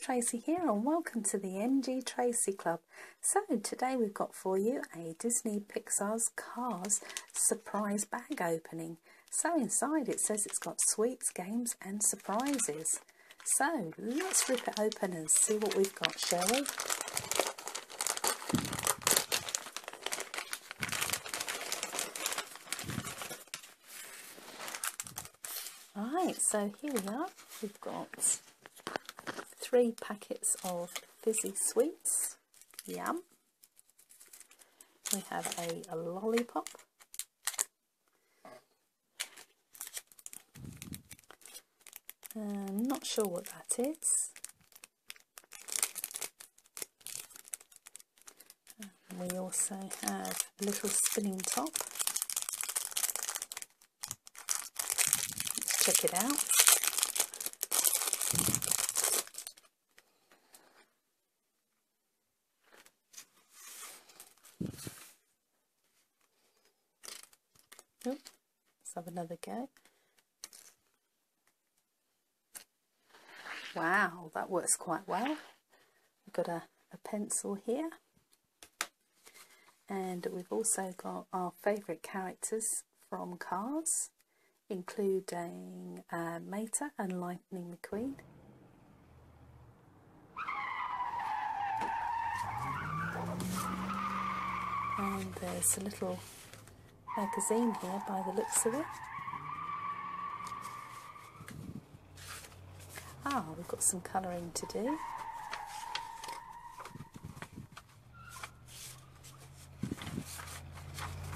Tracey here and welcome to the MG Tracey Club. So today we've got for you a Disney Pixar's Cars surprise bag opening. So inside it says it's got sweets, games and surprises. So let's rip it open and see what we've got, shall we? Alright, so here we are. We've got three packets of fizzy sweets. Yum. We have a, a lollipop. Uh, not sure what that is. And we also have a little spinning top. Let's check it out. Oh, let's have another go. Wow, that works quite well. We've got a, a pencil here. And we've also got our favourite characters from Cars, including uh, Mater and Lightning McQueen. And there's a little magazine here by the looks of it. Ah, we've got some colouring to do.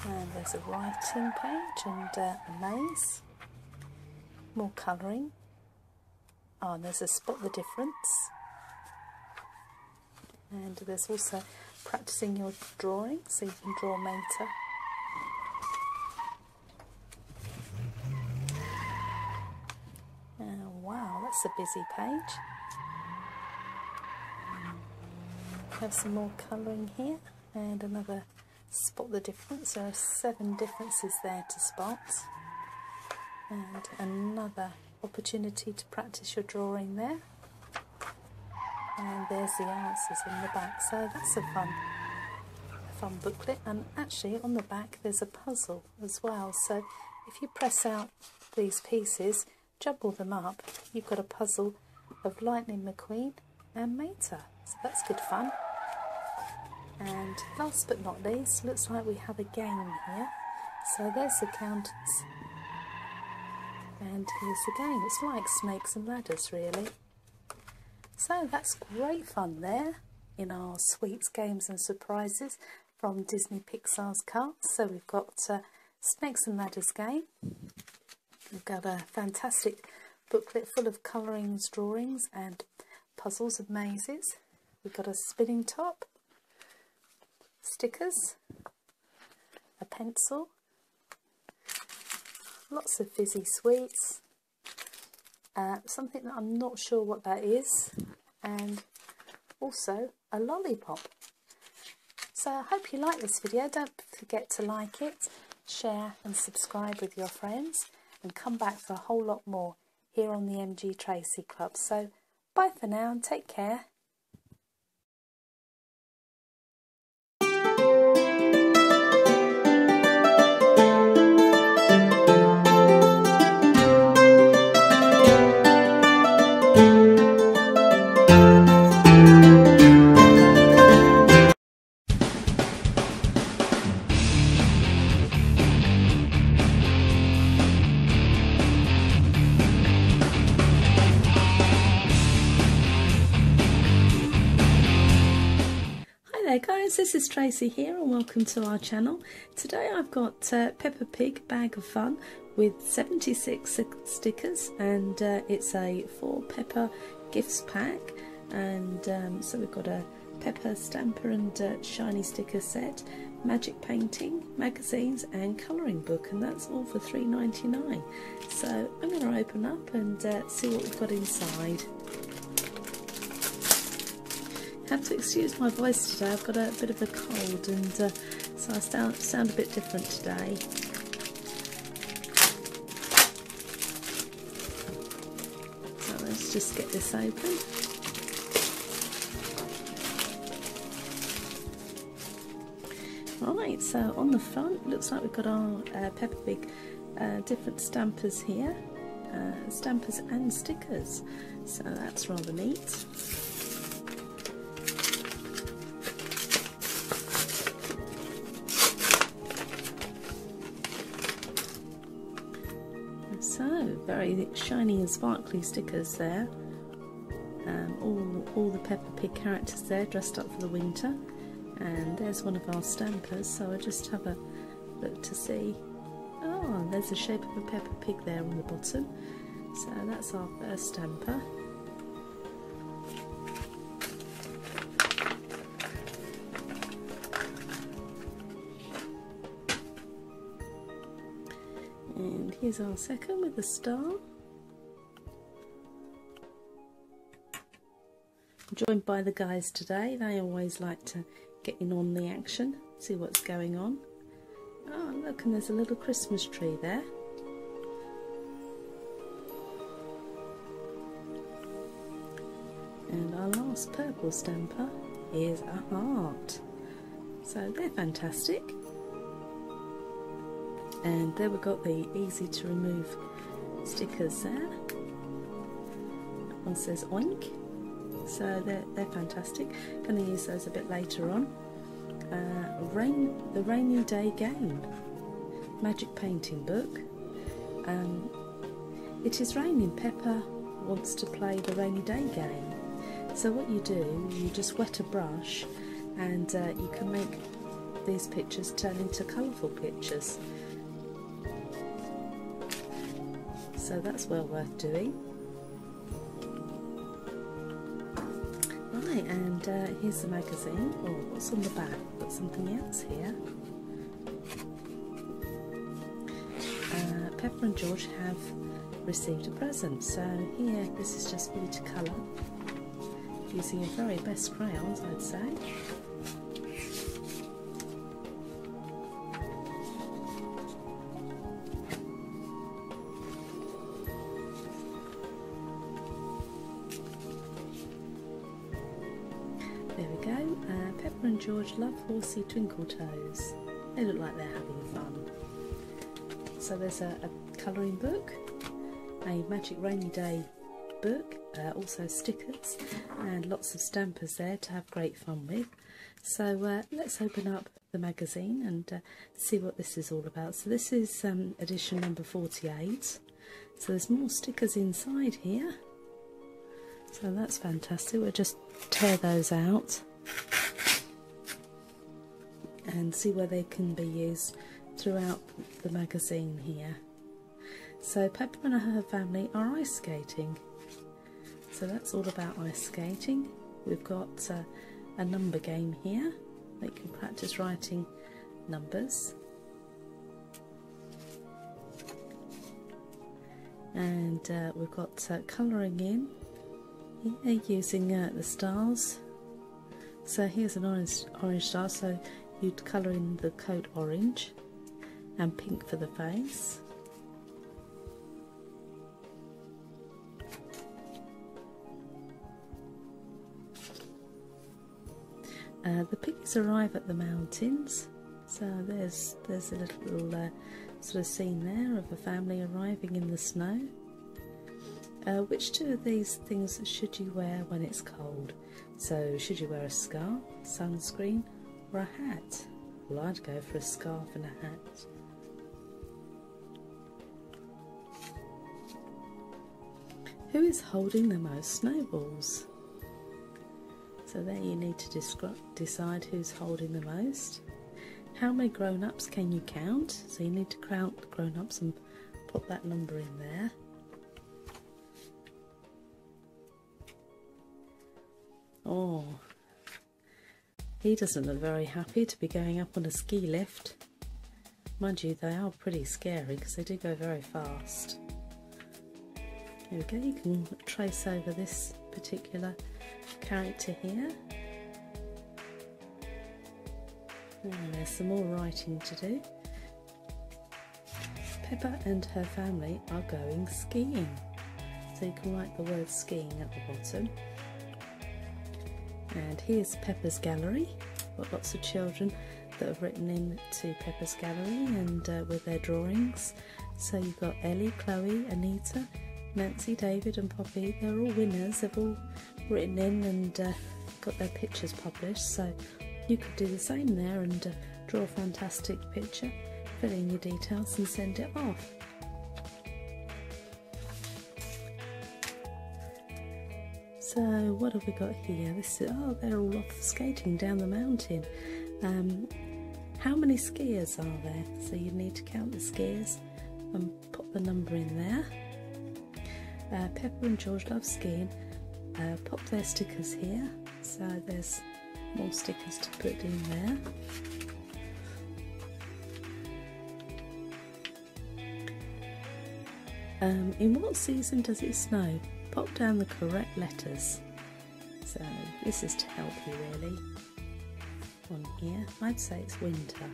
And there's a writing page and uh, a maze. More colouring. Ah, and there's a spot the difference. And there's also practicing your drawing, so you can draw Mater. A busy page. Have some more colouring here and another spot the difference. There are seven differences there to spot. And another opportunity to practice your drawing there. And there's the answers in the back. So that's a fun, fun booklet. And actually on the back there's a puzzle as well. So if you press out these pieces, jumble them up, you've got a puzzle of Lightning McQueen and Mater. So that's good fun. And last but not least, looks like we have a game here. So there's the counters. And here's the game. It's like snakes and ladders, really. So that's great fun there in our sweets, games and surprises from Disney Pixar's Cars. So we've got uh, Snakes and Ladders game. We've got a fantastic booklet full of colourings, drawings and puzzles of mazes. We've got a spinning top, stickers, a pencil, lots of fizzy sweets, uh, something that I'm not sure what that is, and also a lollipop. So I hope you like this video. Don't forget to like it, share and subscribe with your friends and come back for a whole lot more here on the MG Tracey Club. So bye for now and take care. Tracey here and welcome to our channel. Today I've got uh, Peppa Pig Bag of Fun with 76 stickers and uh, it's a 4 Peppa gifts pack and um, so we've got a Peppa stamper and uh, shiny sticker set, magic painting, magazines and colouring book and that's all for 3 99 So I'm going to open up and uh, see what we've got inside have to excuse my voice today. I've got a bit of a cold and uh, so I sound, sound a bit different today. So let's just get this open. Right, so on the front, looks like we've got our uh, Peppa Pig uh, different stampers here, uh, stampers and stickers, so that's rather neat. Shiny and sparkly stickers there. Um, all, all the Peppa Pig characters there dressed up for the winter. And there's one of our stampers so I'll just have a look to see. Oh there's the shape of a Peppa Pig there on the bottom. So that's our first stamper. And here's our second with the star joined by the guys today they always like to get in on the action, see what's going on. Oh, look, and there's a little Christmas tree there. And our last purple stamper is a heart. So they're fantastic. And there we've got the easy to remove stickers there. one says oink so they're, they're fantastic. Going to use those a bit later on. Uh, rain, the Rainy Day Game, Magic Painting Book. Um, it is raining. Peppa wants to play the Rainy Day Game. So what you do, you just wet a brush and uh, you can make these pictures turn into colourful pictures. So that's well worth doing. And uh, here's the magazine. Oh, what's on the back? Got something else here. Uh, Peppa and George have received a present. So here, this is just for you to colour using your very best crayons, I'd say. George love horsey twinkle toes. They look like they're having fun. So there's a, a colouring book, a Magic Rainy Day book, uh, also stickers, and lots of stampers there to have great fun with. So uh, let's open up the magazine and uh, see what this is all about. So this is um, edition number 48. So there's more stickers inside here. So that's fantastic. We'll just tear those out and see where they can be used throughout the magazine here. So Peppermint and her family are ice skating. So that's all about ice skating. We've got uh, a number game here. They can practice writing numbers. And uh, we've got uh, colouring in here using uh, the stars. So here's an orange, orange star, so you'd colour in the coat orange and pink for the face. Uh, the piggies arrive at the mountains, so there's there's a little uh, sort of scene there of a family arriving in the snow. Uh, which two of these things should you wear when it's cold? So, should you wear a scarf, sunscreen, or a hat? Well, I'd go for a scarf and a hat. Who is holding the most snowballs? So there you need to decide who's holding the most. How many grown-ups can you count? So you need to count the grown-ups and put that number in there. Oh, he doesn't look very happy to be going up on a ski lift. Mind you, they are pretty scary because they do go very fast. Here we go, you can trace over this particular character here. And there's some more writing to do. Peppa and her family are going skiing. so you can write the word skiing at the bottom. And here's Peppa's Gallery. Got lots of children that have written in to Peppa's Gallery and uh, with their drawings. So you've got Ellie, Chloe, Anita, Nancy, David, and Poppy. They're all winners. They've all written in and uh, got their pictures published. So you could do the same there and uh, draw a fantastic picture, fill in your details, and send it off. So what have we got here? This is, oh, they're all off skating down the mountain. Um, how many skiers are there? So you need to count the skiers and put the number in there. Uh, Peppa and George love skiing. Uh, pop their stickers here. So there's more stickers to put in there. Um, in what season does it snow? Pop down the correct letters. So this is to help you really. On here, I'd say it's winter.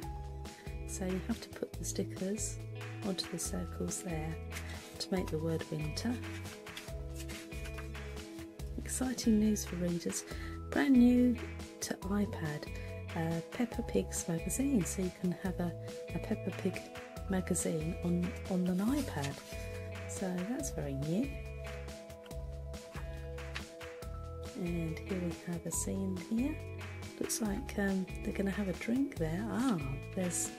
So you have to put the stickers onto the circles there to make the word winter. Exciting news for readers. Brand new to iPad, uh, Peppa Pig's magazine. So you can have a, a Peppa Pig magazine on, on an iPad. So that's very new. And here we have a scene here. Looks like um, they're going to have a drink there. Ah, there's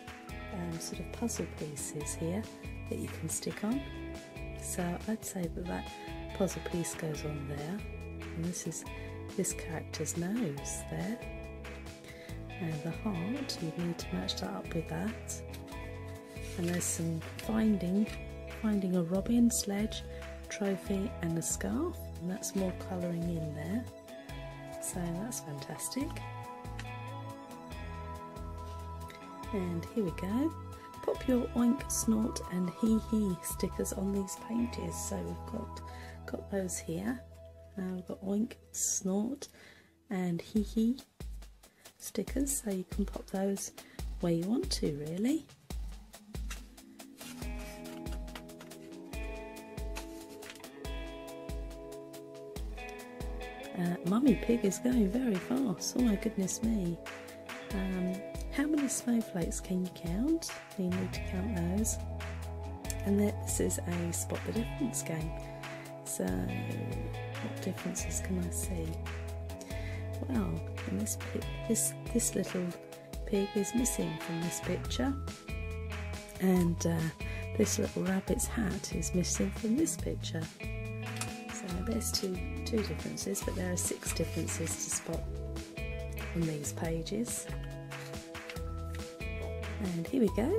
um, sort of puzzle pieces here that you can stick on. So I'd say that that puzzle piece goes on there. And this is this character's nose there. And the heart, you need to match that up with that. And there's some finding, finding a robin, sledge, trophy and a scarf. And that's more colouring in there. So that's fantastic. And here we go. Pop your oink, snort and hee hee stickers on these pages. So we've got, got those here. Uh, we've got oink, snort and hee hee stickers. So you can pop those where you want to really. Uh, Mummy Pig is going very fast. Oh my goodness me. Um, how many snowflakes can you count? You need to count those. And this is a spot the difference game. So, what differences can I see? Well, this this this little pig is missing from this picture, and uh, this little rabbit's hat is missing from this picture. So there's two two differences, but there are six differences to spot on these pages. And here we go.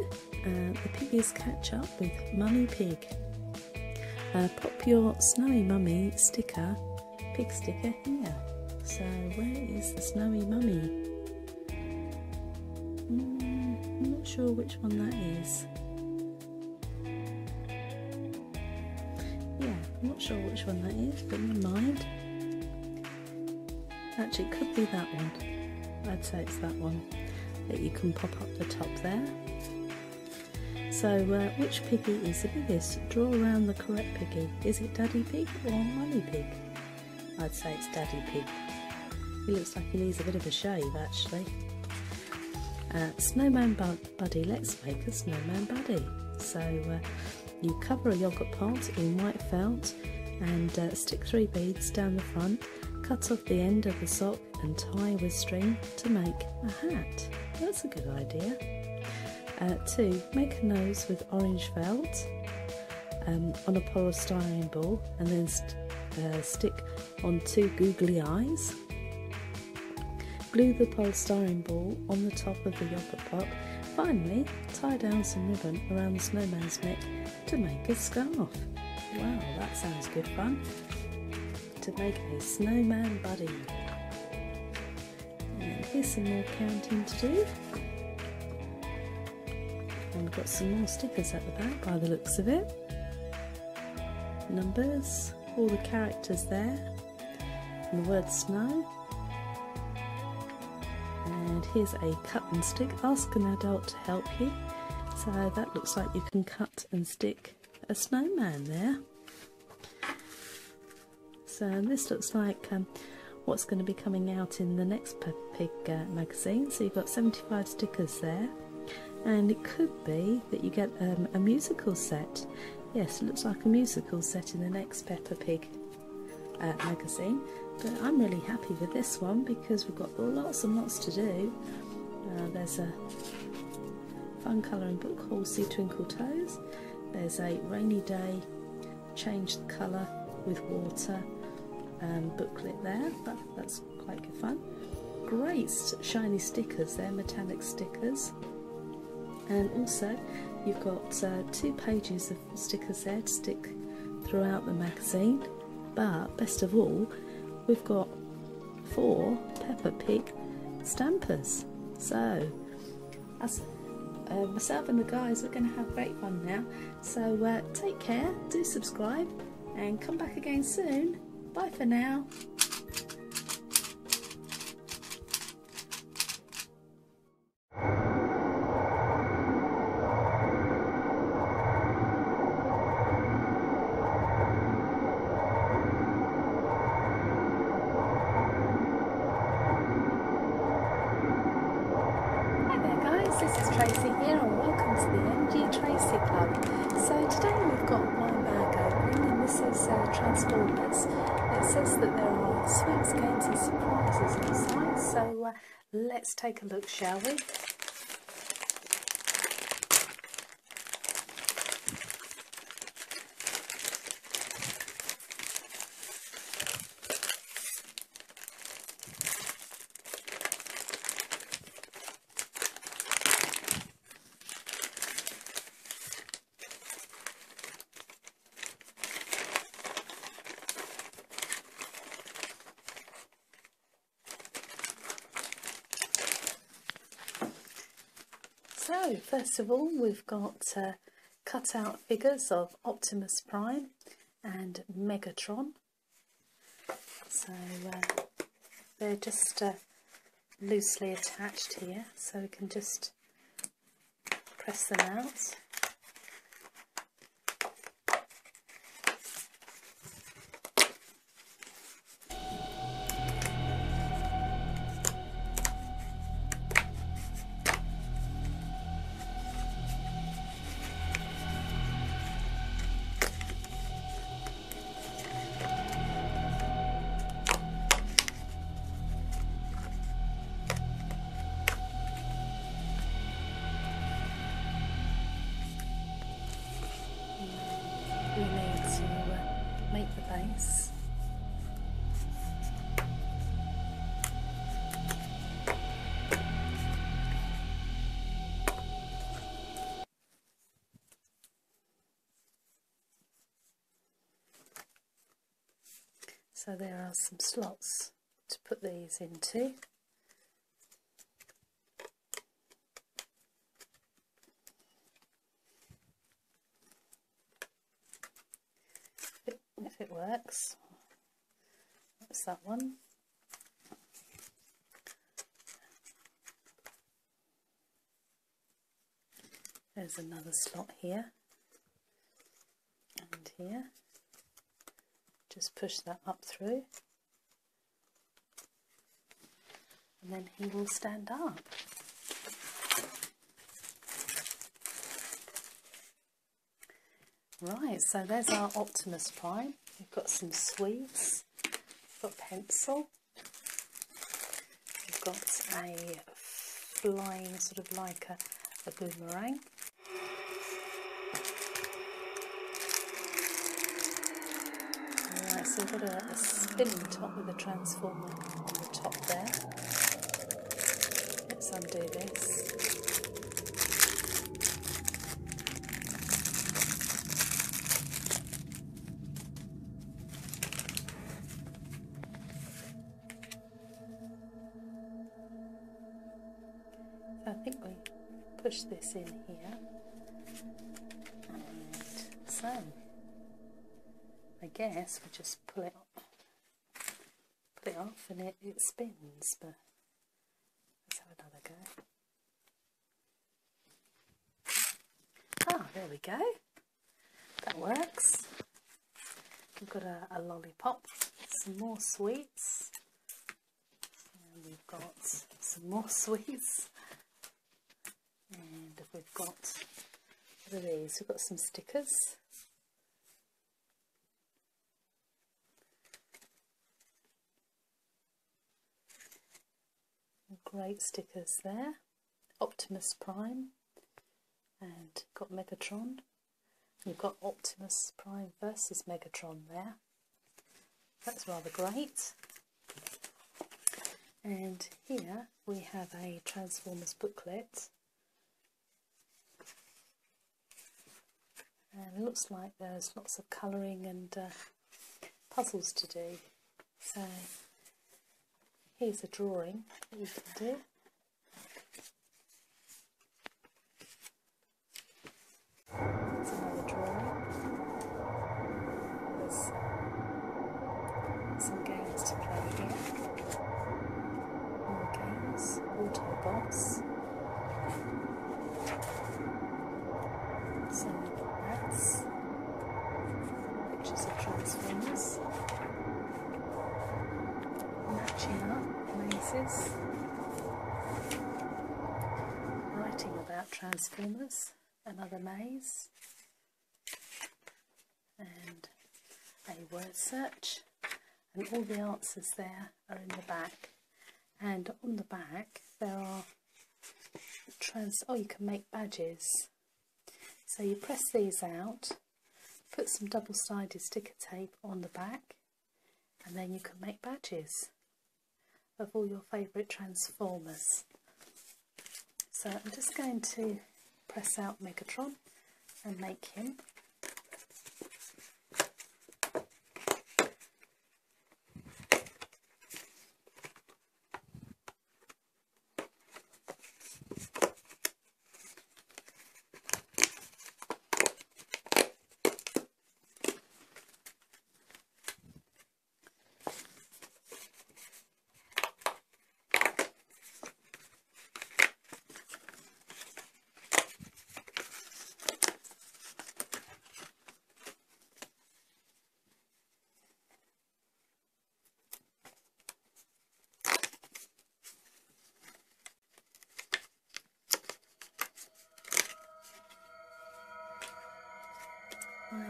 Uh, the piggies catch up with Mummy Pig. Uh, pop your snowy mummy sticker, pig sticker here. So where is the snowy mummy? Mm, I'm not sure which one that is. Sure which one that is, but never mind. Actually, it could be that one. I'd say it's that one that you can pop up the top there. So, uh, which piggy is the biggest? Draw around the correct piggy. Is it Daddy Pig or Mummy Pig? I'd say it's Daddy Pig. He looks like he needs a bit of a shave actually. Uh, snowman buddy, let's make a snowman buddy. So uh, you cover a yoghurt pot in white felt and uh, stick three beads down the front, cut off the end of the sock and tie with string to make a hat. That's a good idea. Uh, two, make a nose with orange felt um, on a polystyrene ball and then st uh, stick on two googly eyes. Glue the polystyrene ball on the top of the yogurt pot. Finally, tie down some ribbon around the snowman's neck to make a scarf. Wow, that sounds good fun. To make a snowman buddy. And here's some more counting to do. And we've got some more stickers at the back by the looks of it. Numbers, all the characters there, and the word snow. And here's a cut and stick. Ask an adult to help you. So that looks like you can cut and stick a snowman there. So this looks like um, what's going to be coming out in the next Pig uh, magazine. So you've got 75 stickers there, and it could be that you get um, a musical set. Yes, it looks like a musical set in the next Peppa Pig uh, magazine. But I'm really happy with this one because we've got lots and lots to do. Uh, there's a fun colouring book, Horsey Twinkle Toes. There's a rainy day, change the colour with water um, booklet there. That, that's quite good fun. Great shiny stickers they're metallic stickers. And also, you've got uh, two pages of stickers there to stick throughout the magazine. But best of all, we've got four Peppa Pig stampers. So, us, uh, myself and the guys are going to have great fun now. So, uh, take care, do subscribe, and come back again soon. Bye for now. Let's take a look shall we? So, first of all, we've got uh, cut-out figures of Optimus Prime and Megatron. So, uh, they're just uh, loosely attached here, so we can just press them out. So there are some slots to put these into. if it works. That's that one. There's another slot here and here. Just push that up through and then he will stand up. Right, so there's our Optimus Prime. We've got some sweets, got pencil, we've got a flying sort of like a, a boomerang. Right, so we've got a, spinning top with a transformer on the top there. Let's undo this. I think we push this in here. Guess we just pull it pull it off and it, it spins, but let's have another go. Ah, there we go. That works. We've got a, a lollipop some more sweets. And we've got some more sweets. And we've got, what are these? We've got some stickers. Great stickers there. Optimus Prime and got Megatron. We've got Optimus Prime versus Megatron there. That's rather great. And here we have a Transformers booklet. And it looks like there's lots of colouring and uh, puzzles to do. So here's a drawing that you can do. some games to play here. More games, Autobots. Some rats. Pictures of Transformers. Matching up mazes. Writing about Transformers, another maze. And search and all the answers there are in the back. And on the back there are trans oh you can make badges. So you press these out put some double-sided sticker tape on the back and then you can make badges of all your favourite transformers. So I'm just going to press out Megatron and make him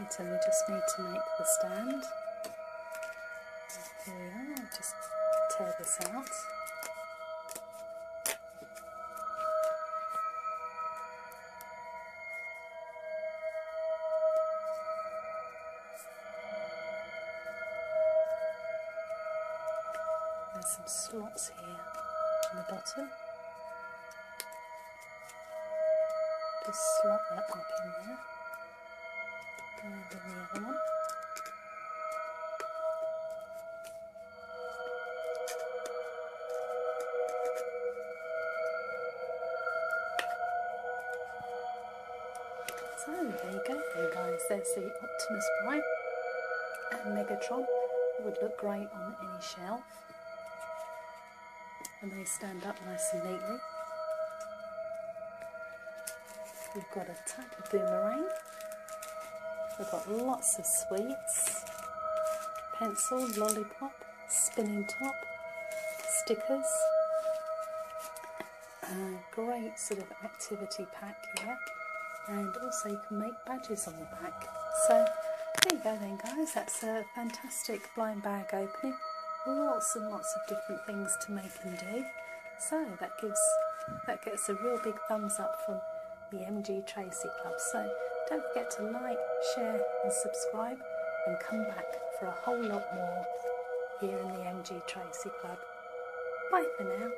Right, and we just need to make the stand. Here we are, just tear this out. There's some slots here on the bottom. Just slot that up in there So there you go guys, there's the Optimus Prime and Megatron. It would look great on any shelf. And they stand up nice and neatly. We've got a type of boomerang We've got lots of sweets, pencil, lollipop, spinning top, stickers, a great sort of activity pack here and also you can make badges on the back. So there you go then guys, that's a fantastic blind bag opening. Lots and lots of different things to make and do. So that gives that gets a real big thumbs up from the MG Tracey Club. So don't forget to like, share and subscribe and come back for a whole lot more here in the MG Tracey Club. Bye for now.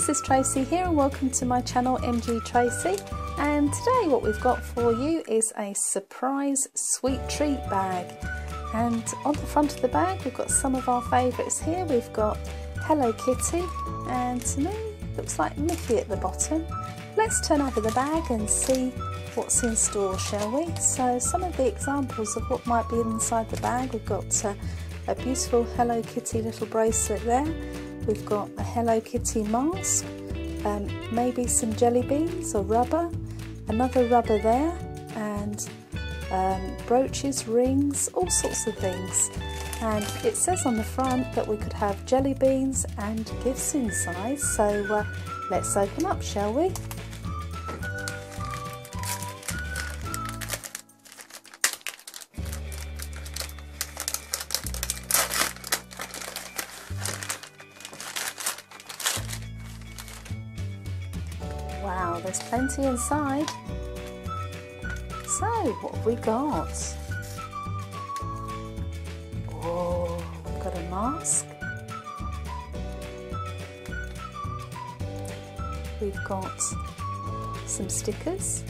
This is Tracey here and welcome to my channel MG Tracey and today what we've got for you is a surprise sweet treat bag and on the front of the bag we've got some of our favourites here. We've got Hello Kitty and to me looks like Mickey at the bottom. Let's turn over the bag and see what's in store shall we? So some of the examples of what might be inside the bag we've got uh, a beautiful Hello Kitty little bracelet there we've got a Hello Kitty mask, um, maybe some jelly beans or rubber, another rubber there, and um, brooches, rings, all sorts of things. And it says on the front that we could have jelly beans and gifts inside. So uh, let's open up, shall we? Plenty inside. So, what have we got? Oh, we've got a mask. We've got some stickers.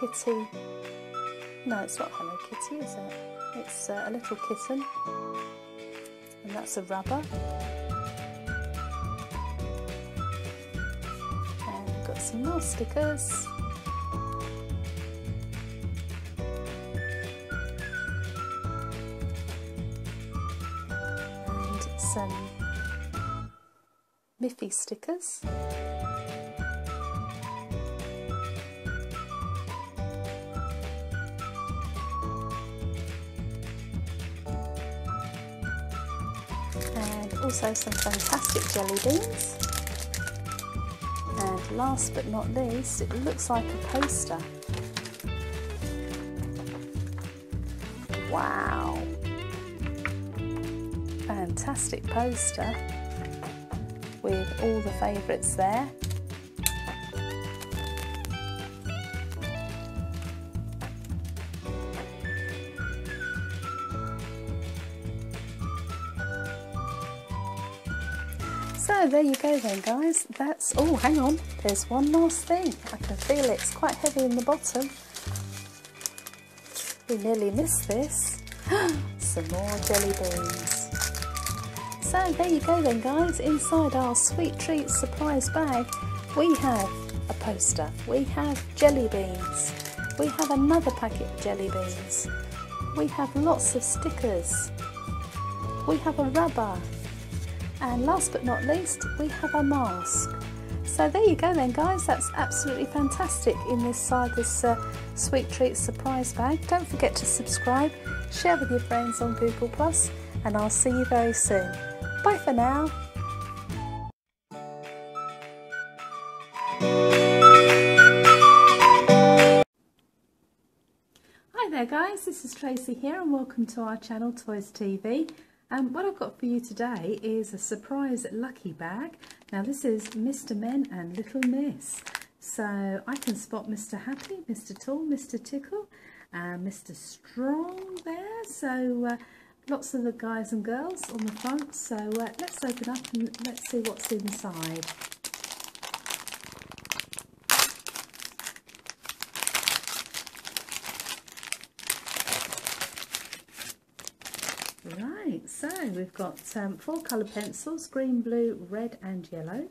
Kitty. No, it's not Hello Kitty, is it? It's uh, a little kitten, and that's a rubber. And we've got some more stickers. And some Miffy stickers. Also some fantastic jelly beans. And last but not least, it looks like a poster. Wow! Fantastic poster with all the favourites there. There you go then guys, that's, oh hang on, there's one last thing, I can feel it. it's quite heavy in the bottom. We nearly missed this. Some more jelly beans. So there you go then guys, inside our sweet treat surprise bag we have a poster, we have jelly beans, we have another packet of jelly beans, we have lots of stickers, we have a rubber, and last but not least, we have a mask. So there you go then guys, that's absolutely fantastic in this side, this uh, Sweet Treats surprise bag. Don't forget to subscribe, share with your friends on Google Plus, and I'll see you very soon. Bye for now. Hi there guys, this is Tracey here and welcome to our channel Toys TV. And um, what I've got for you today is a surprise lucky bag. Now this is Mr Men and Little Miss. So I can spot Mr Happy, Mr Tall, Mr Tickle, and Mr Strong there. So uh, lots of the guys and girls on the front. So uh, let's open up and let's see what's inside. Right, so we've got um, four colour pencils, green, blue, red and yellow.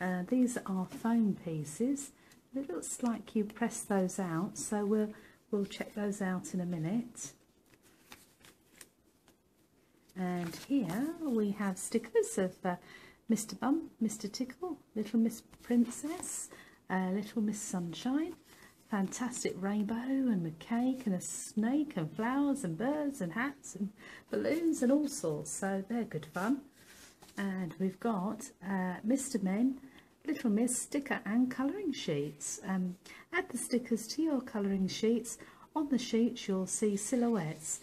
Uh, these are foam pieces. It looks like you press those out, so we'll, we'll check those out in a minute. And here we have stickers of uh, Mr Bump, Mr Tickle, Little Miss Princess, uh, Little Miss Sunshine, fantastic rainbow and a cake and a snake and flowers and birds and hats and balloons and all sorts. So they're good fun. And we've got uh, Mr Men Little Miss sticker and colouring sheets. Um, add the stickers to your colouring sheets. On the sheets you'll see silhouettes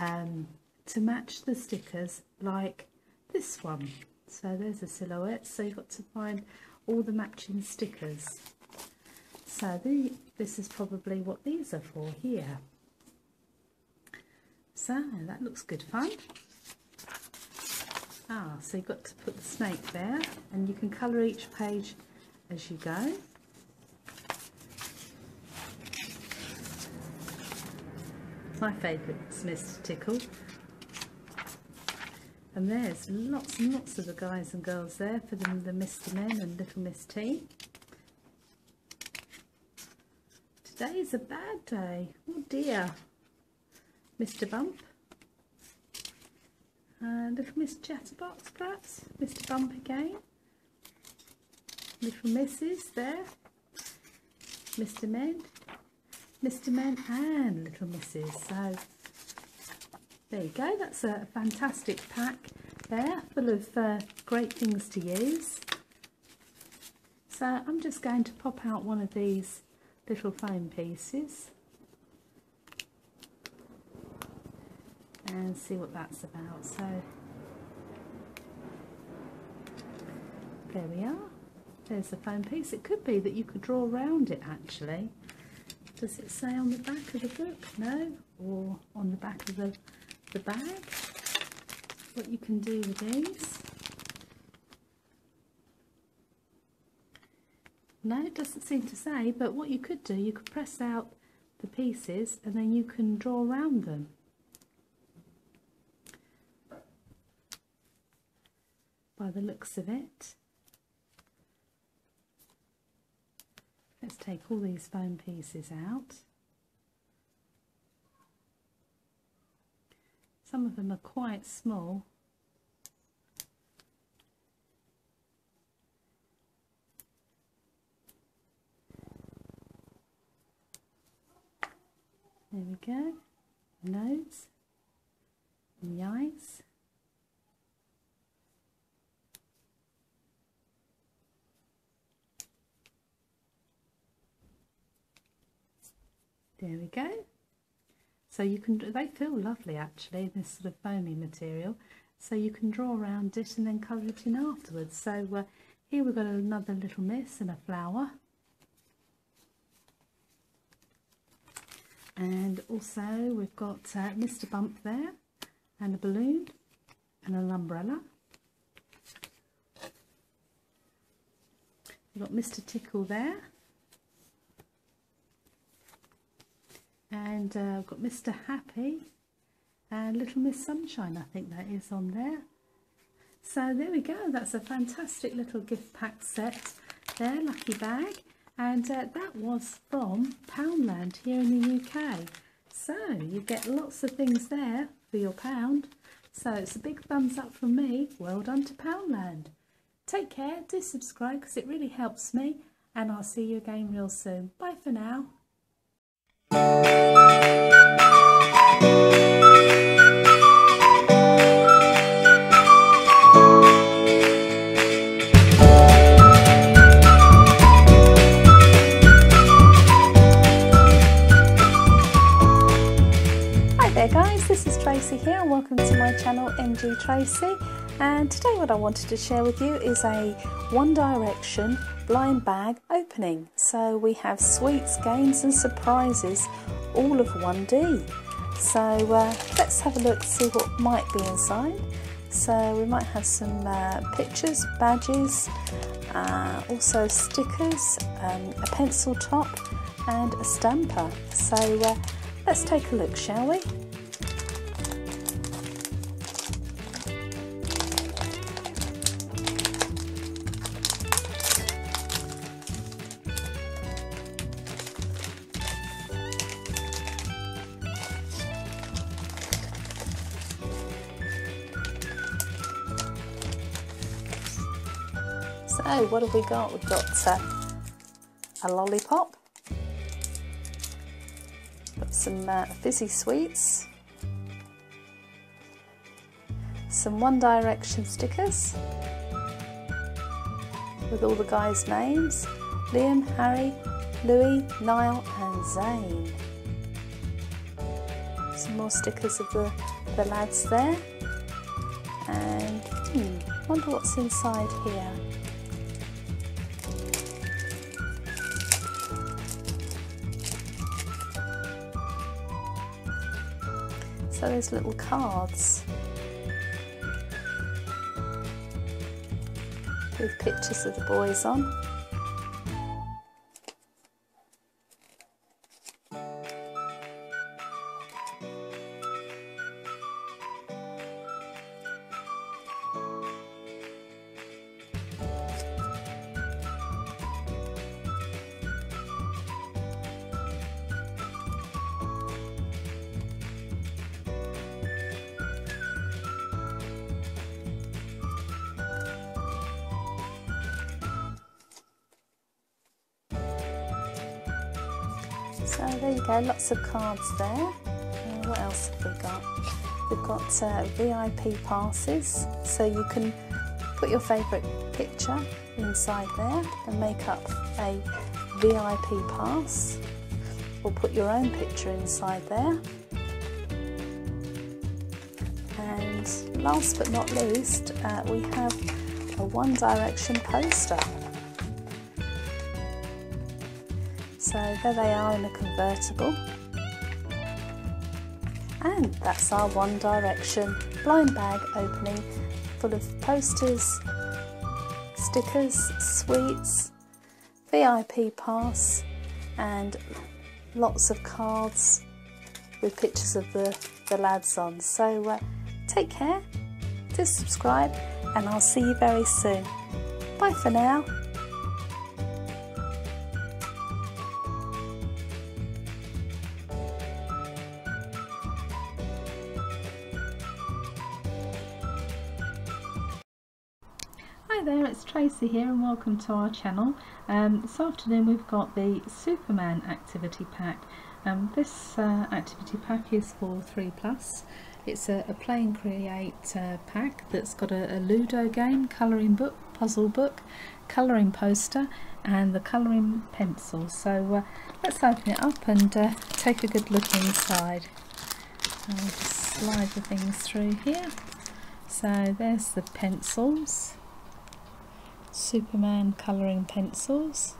um, to match the stickers like this one. So there's a silhouette, so you've got to find all the matching stickers. So the, this is probably what these are for here. So that looks good fun. Ah, so you've got to put the snake there and you can colour each page as you go. My favourite is Mr Tickle. And there's lots and lots of the guys and girls there for the, the Mr Men and Little Miss T. Today is a bad day. Oh dear. Mr Bump. Uh, little Miss Chatterbox perhaps. Mr Bump again. Little Misses there. Mr Men. Mr Men and Little Misses. So there you go, that's a fantastic pack there, full of uh, great things to use. So I'm just going to pop out one of these little foam pieces and see what that's about. So there we are. There's the foam piece. It could be that you could draw around it actually. Does it say on the back of the book? No? Or on the back of the the bag, what you can do with these. No, it doesn't seem to say, but what you could do, you could press out the pieces and then you can draw around them. By the looks of it. Let's take all these foam pieces out. Some of them are quite small. There we go. Nose and the eyes. There we go. So you can, they feel lovely actually, this sort of foamy material. So you can draw around it and then colour it in afterwards. So uh, here we've got another little miss and a flower. And also we've got uh, Mr Bump there and a balloon and an umbrella. We've got Mr Tickle there. And uh, I've got Mr Happy and Little Miss Sunshine I think that is on there. So there we go. That's a fantastic little gift pack set there lucky bag and uh, that was from Poundland here in the UK so you get lots of things there for your pound. So it's a big thumbs up from me. Well done to Poundland. Take care. Do subscribe because it really helps me. And I'll see you again real soon. Bye for now here welcome to my channel MG Tracey and today what I wanted to share with you is a One Direction blind bag opening. So we have sweets, games and surprises all of 1D. So uh, let's have a look see what might be inside. So we might have some uh, pictures, badges, uh, also stickers, um, a pencil top and a stamper. So uh, let's take a look shall we? So what have we got? We've got uh, a lollipop, got some uh, fizzy sweets, some One Direction stickers with all the guys' names, Liam, Harry, Louis, Niall and Zayn. some more stickers of the, the lads there. And hmm, wonder what's inside here. There's little cards with pictures of the boys on. Lots of cards there. Uh, what else have we got? We've got uh, VIP passes, so you can put your favourite picture inside there and make up a VIP pass, or put your own picture inside there. And last but not least, uh, we have a One Direction poster. So there they are in a convertible. And that's our One Direction blind bag opening full of posters, stickers, sweets, VIP pass and lots of cards with pictures of the, the lads on. So uh, take care, do subscribe and I'll see you very soon. Bye for now. Here and welcome to our channel. Um, this afternoon we've got the Superman activity pack. Um, this uh, activity pack is for 3 plus. It's a, a play and create uh, pack that's got a, a Ludo game, colouring book, puzzle book, colouring poster and the colouring pencil. So uh, let's open it up and uh, take a good look inside. I'll just slide the things through here. So there's the pencils. Superman colouring pencils.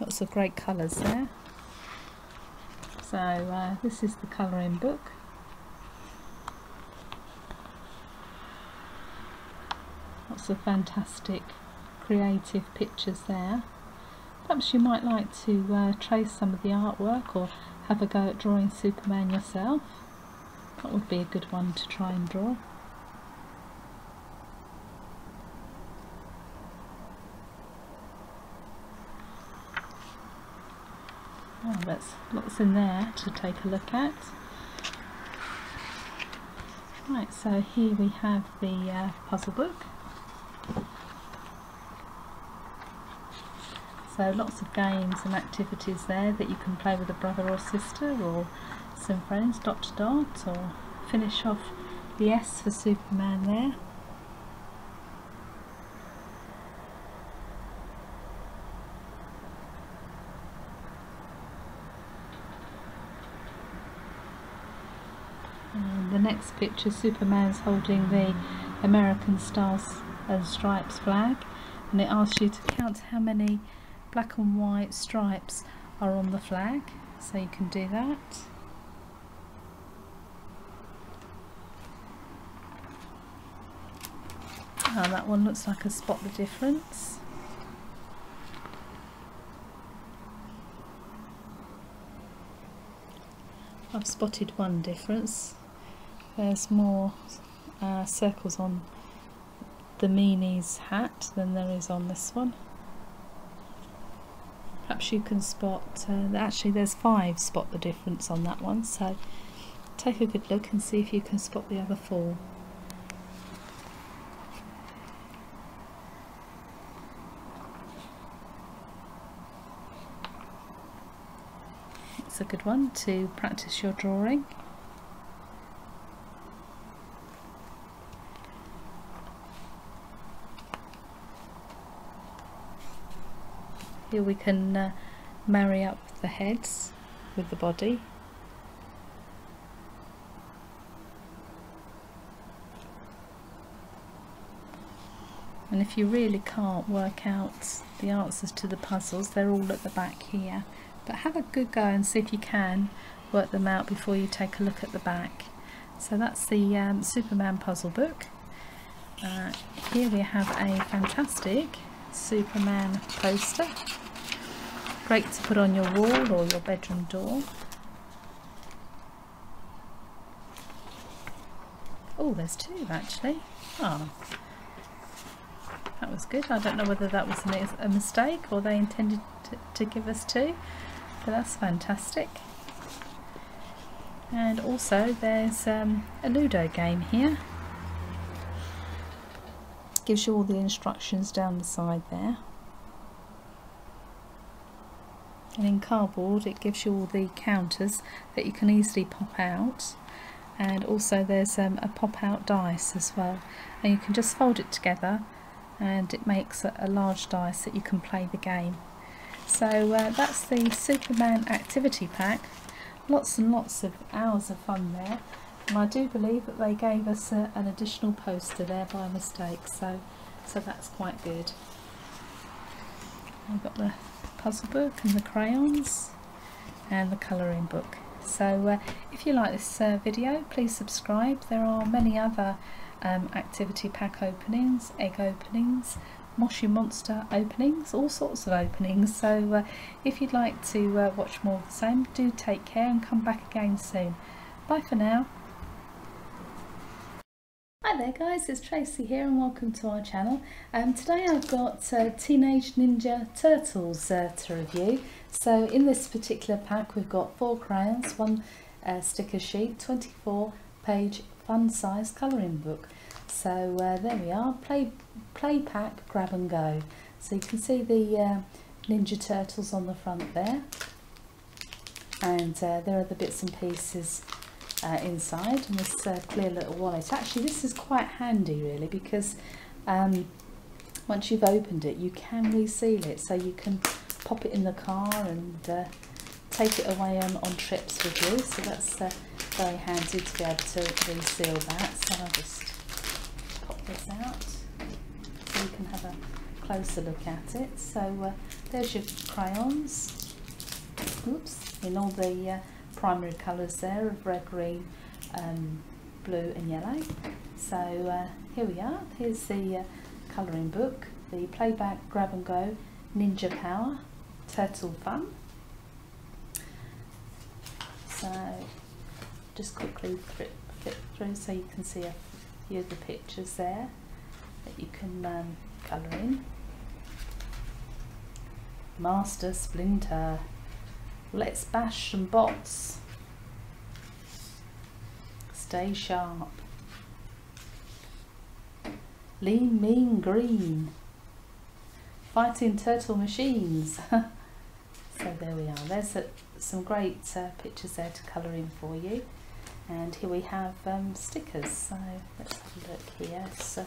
Lots of great colours there. So uh, this is the colouring book. Lots of fantastic creative pictures there. Perhaps you might like to uh, trace some of the artwork or have a go at drawing Superman yourself. That would be a good one to try and draw. There's lots in there to take a look at. Right, so here we have the uh, puzzle book. So lots of games and activities there that you can play with a brother or sister or some friends, dot to dot, or finish off the S for Superman there. Picture, Superman's holding the American Stars and Stripes flag, and it asks you to count how many black and white stripes are on the flag, so you can do that. Oh, that one looks like a spot the difference. I've spotted one difference. There's more uh, circles on the Meanies hat than there is on this one. Perhaps you can spot, uh, actually there's five spot the difference on that one, so take a good look and see if you can spot the other four. It's a good one to practice your drawing. Here we can uh, marry up the heads with the body. And if you really can't work out the answers to the puzzles, they're all at the back here. But have a good go and see if you can work them out before you take a look at the back. So that's the um, Superman puzzle book. Uh, here we have a fantastic Superman poster. Great to put on your wall or your bedroom door. Oh, there's two actually. Oh, that was good. I don't know whether that was a mistake or they intended to, to give us two, but that's fantastic. And also there's um, a Ludo game here. Gives you all the instructions down the side there. And in cardboard it gives you all the counters that you can easily pop out and also there's um, a pop out dice as well and you can just fold it together and it makes a, a large dice that you can play the game. So uh, that's the Superman activity pack. Lots and lots of hours of fun there and I do believe that they gave us a, an additional poster there by mistake so so that's quite good. I've got the puzzle book and the crayons and the colouring book. So uh, if you like this uh, video please subscribe. There are many other um, activity pack openings, egg openings, Moshi Monster openings, all sorts of openings. So uh, if you'd like to uh, watch more of the same, do take care and come back again soon. Bye for now. Hi there guys, it's Tracey here and welcome to our channel. Um, today I've got uh, Teenage Ninja Turtles uh, to review. So in this particular pack we've got four crayons, one uh, sticker sheet, 24 page fun size colouring book. So uh, there we are, play, play pack, grab and go. So you can see the uh, Ninja Turtles on the front there. And uh, there are the bits and pieces uh, inside and this uh, clear little wallet. Actually this is quite handy really because um, once you've opened it you can reseal it. So you can pop it in the car and uh, take it away on, on trips with you. So that's uh, very handy to be able to reseal that. So I'll just pop this out so you can have a closer look at it. So uh, there's your crayons. Oops. In all the uh, primary colours there of red green um, blue and yellow so uh, here we are here's the uh, colouring book the play pack grab and go ninja power turtle fun so just quickly flip, through so you can see a few of the pictures there that you can um, colour in. Master Splinter. Let's bash some bots. Stay sharp. Lean Mean Green. Fighting Turtle Machines. so there we are. There's a, some great uh, pictures there to colour in for you and here we have um, stickers so let's have a look here so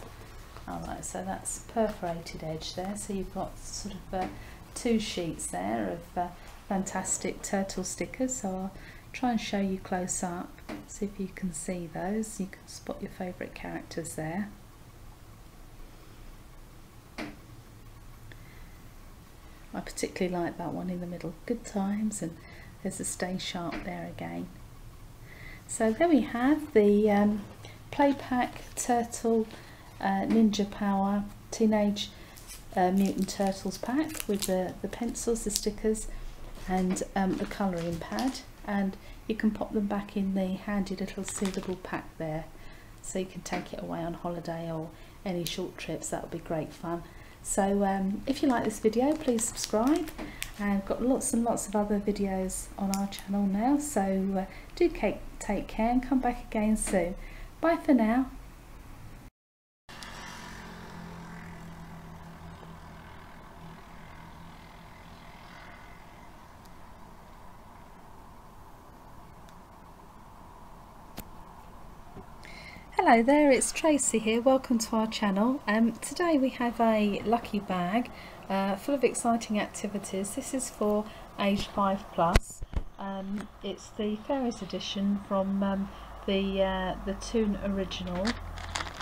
alright so that's perforated edge there so you've got sort of uh, two sheets there of uh, fantastic turtle stickers so I'll try and show you close up see if you can see those. You can spot your favourite characters there. I particularly like that one in the middle. Good times and there's a stay sharp there again. So there we have the um, Playpak Turtle uh, Ninja Power Teenage uh, Mutant Turtles pack with the, the pencils, the stickers and um, the colouring pad and you can pop them back in the handy little sealable pack there. So you can take it away on holiday or any short trips that would be great fun. So um, if you like this video please subscribe. I've got lots and lots of other videos on our channel now so uh, do take care and come back again soon. Bye for now Hello there, it's Tracey here. Welcome to our channel. Um, today we have a lucky bag uh, full of exciting activities. This is for age 5 plus. Um, it's the Fairies edition from um, the uh, the Toon original.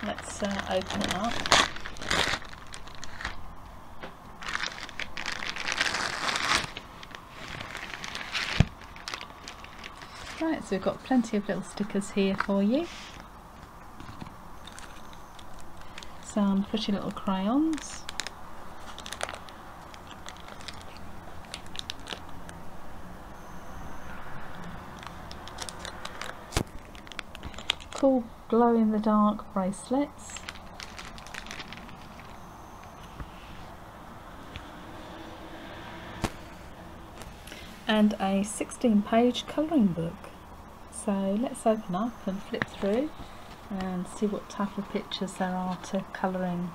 Let's uh, open it up. Right, so we've got plenty of little stickers here for you. Some pretty little crayons. Cool glow in the dark bracelets. and a 16 page colouring book. So let's open up and flip through and see what type of pictures there are to colour in.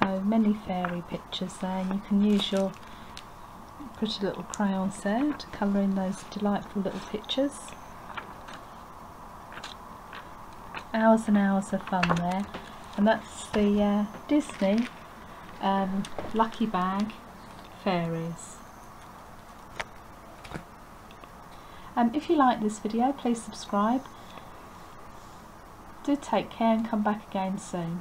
So many fairy pictures there and you can use your pretty little crayons there to colour in those delightful little pictures. Hours and hours of fun there and that's the uh, Disney um, Lucky Bag Fairies. Um, if you like this video, please subscribe. Do take care and come back again soon.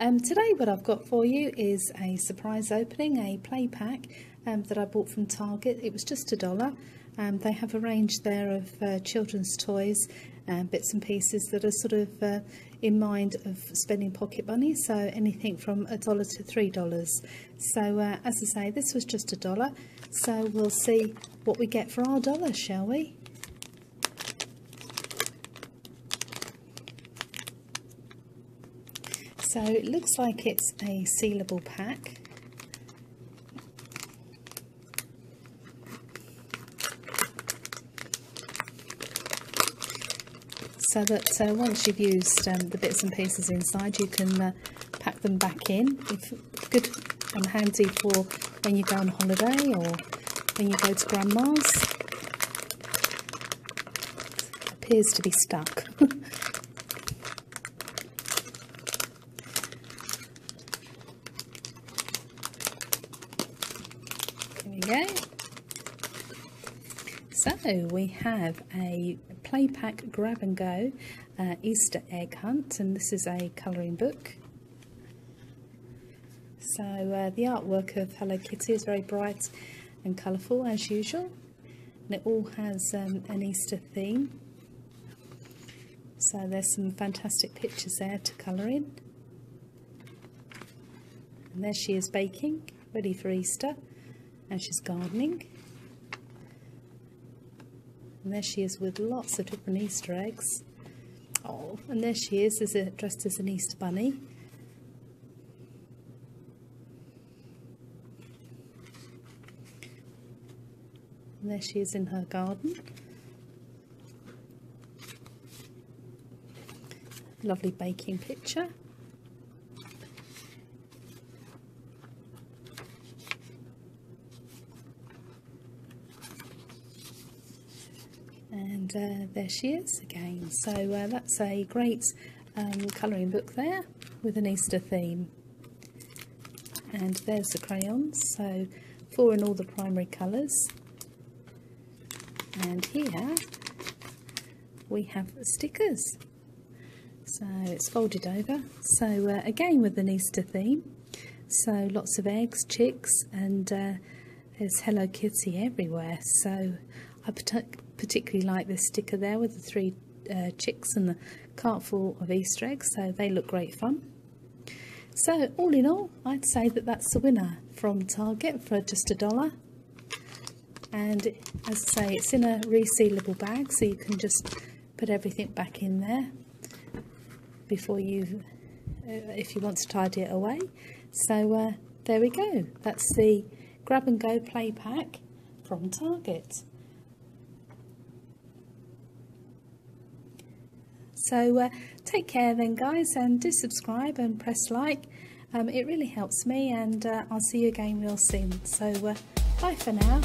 Um, today what I've got for you is a surprise opening, a play pack um, that I bought from Target. It was just a dollar um, they have a range there of uh, children's toys and bits and pieces that are sort of uh, in mind of spending pocket money. So anything from a dollar to three dollars. So uh, as I say this was just a dollar. So we'll see what we get for our dollar shall we? So it looks like it's a sealable pack so that uh, once you've used um, the bits and pieces inside you can uh, pack them back in. It's good and handy for when you go on holiday or when you go to grandma's. Appears to be stuck. there we go. So we have a play pack grab and go uh, Easter egg hunt and this is a colouring book. So uh, the artwork of Hello Kitty is very bright and colourful as usual and it all has um, an Easter theme. So there's some fantastic pictures there to colour in. And there she is baking, ready for Easter, and she's gardening. And there she is with lots of different Easter eggs. Oh, and there she is, is dressed as an Easter bunny. And there she is in her garden. Lovely baking picture. And uh, there she is again. So uh, that's a great um, colouring book there with an Easter theme. And there's the crayons. So four in all the primary colours. And here we have stickers. So it's folded over. So uh, again with an Easter theme. So lots of eggs chicks and uh, there's Hello Kitty everywhere. So I particularly like this sticker there with the three uh, chicks and the cart full of Easter eggs, so they look great fun. So all in all, I'd say that that's the winner from Target for just a dollar. And as I say, it's in a resealable bag, so you can just put everything back in there before you, uh, if you want to tidy it away. So uh, there we go. That's the grab and go play pack from Target. So uh, take care then guys and do subscribe and press like. Um, it really helps me and uh, I'll see you again real soon. So uh, bye for now.